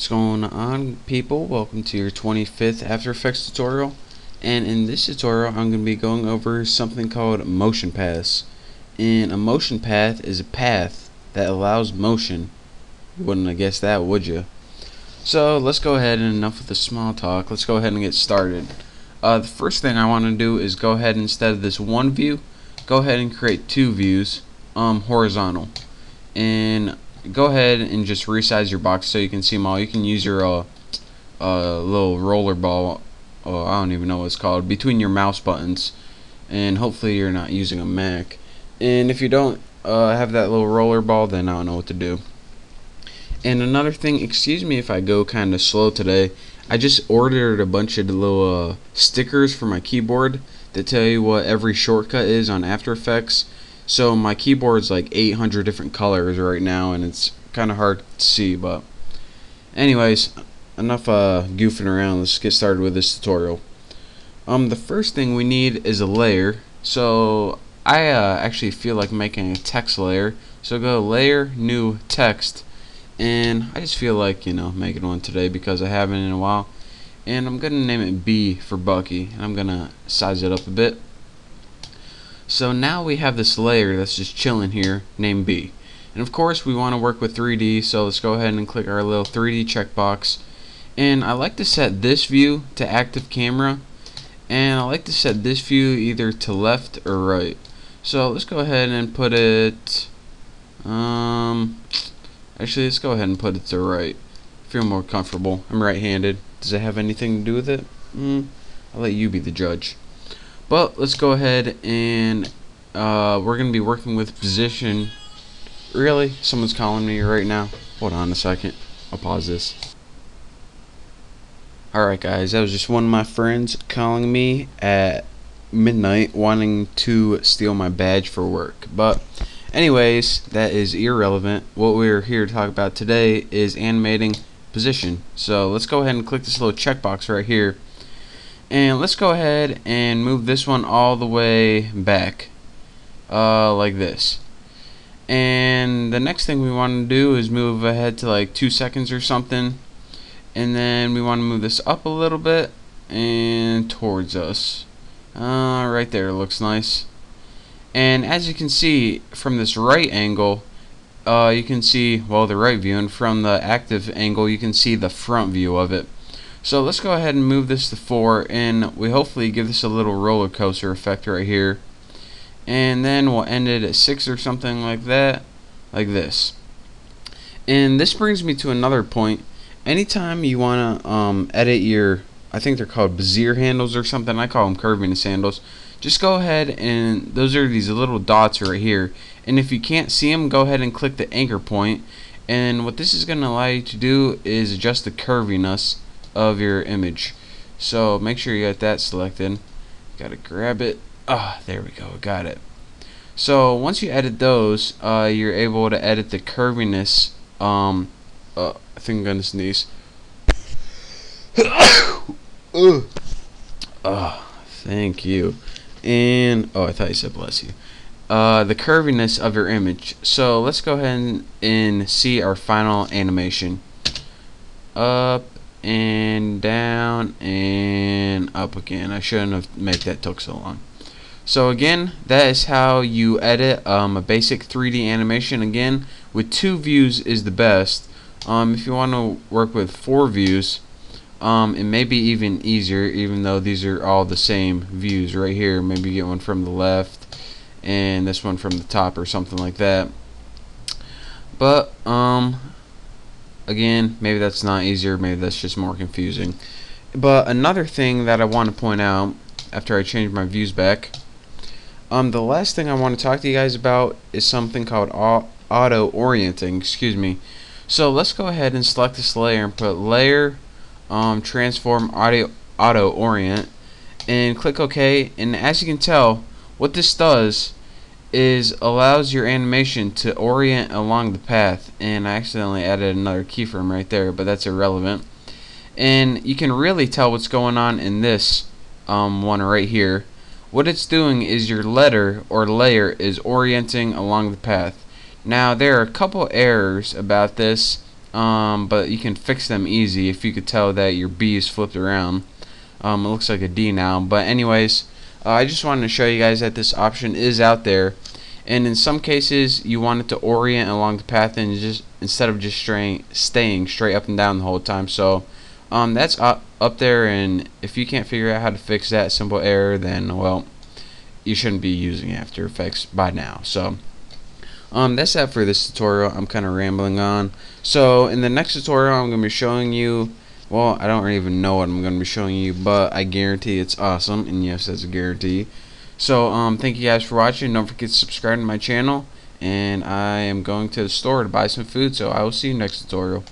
What's going on people? Welcome to your 25th After Effects tutorial. And in this tutorial I'm going to be going over something called motion paths. And a motion path is a path that allows motion. You wouldn't have guessed that would you so let's go ahead and enough of the small talk. Let's go ahead and get started. Uh, the first thing I want to do is go ahead instead of this one view go ahead and create two views um, horizontal. And go ahead and just resize your box so you can see them all. You can use your uh, uh, little roller ball, uh, I don't even know what it's called, between your mouse buttons. And hopefully you're not using a Mac. And if you don't uh, have that little roller ball, then I don't know what to do. And another thing, excuse me if I go kind of slow today. I just ordered a bunch of little uh, stickers for my keyboard that tell you what every shortcut is on After Effects so my keyboard's like 800 different colors right now, and it's kind of hard to see. But anyways, enough uh, goofing around. Let's get started with this tutorial. Um, the first thing we need is a layer. So I uh, actually feel like making a text layer. So go layer, new text, and I just feel like you know making one today because I haven't in a while. And I'm gonna name it B for Bucky, and I'm gonna size it up a bit. So now we have this layer that's just chilling here named B. And of course we want to work with 3D so let's go ahead and click our little 3D checkbox. And I like to set this view to active camera and I like to set this view either to left or right. So let's go ahead and put it um actually let's go ahead and put it to right. Feel more comfortable. I'm right-handed. Does it have anything to do with it? Mm, I'll let you be the judge. But let's go ahead and uh, we're going to be working with position. Really? Someone's calling me right now. Hold on a second. I'll pause this. Alright guys, that was just one of my friends calling me at midnight wanting to steal my badge for work. But anyways, that is irrelevant. What we're here to talk about today is animating position. So let's go ahead and click this little checkbox right here and let's go ahead and move this one all the way back uh, like this. And the next thing we want to do is move ahead to like two seconds or something. And then we want to move this up a little bit and towards us. Uh, right there looks nice. And as you can see from this right angle uh, you can see well the right view and from the active angle you can see the front view of it so let's go ahead and move this to 4 and we hopefully give this a little roller coaster effect right here. And then we'll end it at 6 or something like that, like this. And this brings me to another point. Anytime you want to um, edit your, I think they're called Bezier handles or something, I call them curviness handles. Just go ahead and those are these little dots right here. And if you can't see them, go ahead and click the anchor point. And what this is going to allow you to do is adjust the curviness of your image. So make sure you got that selected. Gotta grab it. Ah, there we go. Got it. So once you edit those, uh, you're able to edit the curviness. Um, uh, I think I'm gonna sneeze. Ugh. Oh, thank you. And oh, I thought you said bless you. Uh, the curviness of your image. So let's go ahead and, and see our final animation. Up and down and up again. I shouldn't have made that took so long. So again, that is how you edit um, a basic 3D animation. Again, with two views is the best. Um, if you want to work with four views, um, it may be even easier, even though these are all the same views right here. Maybe you get one from the left and this one from the top or something like that. But um, Again, maybe that's not easier, maybe that's just more confusing. But another thing that I want to point out after I change my views back, um, the last thing I want to talk to you guys about is something called auto orienting. Excuse me. So let's go ahead and select this layer and put layer, um, transform audio auto orient, and click OK. And as you can tell, what this does is allows your animation to orient along the path and I accidentally added another keyframe right there but that's irrelevant. And you can really tell what's going on in this um, one right here. What it's doing is your letter or layer is orienting along the path. Now there are a couple errors about this um, but you can fix them easy if you could tell that your B is flipped around. Um, it looks like a D now, but anyways, uh, I just wanted to show you guys that this option is out there, and in some cases you want it to orient along the path and just instead of just staying staying straight up and down the whole time. So um, that's up up there, and if you can't figure out how to fix that simple error, then well, you shouldn't be using After Effects by now. So. Um, that's that for this tutorial. I'm kind of rambling on. So in the next tutorial, I'm going to be showing you. Well, I don't even know what I'm going to be showing you, but I guarantee it's awesome. And yes, that's a guarantee. So um, thank you guys for watching. Don't forget to subscribe to my channel. And I am going to the store to buy some food. So I will see you next tutorial.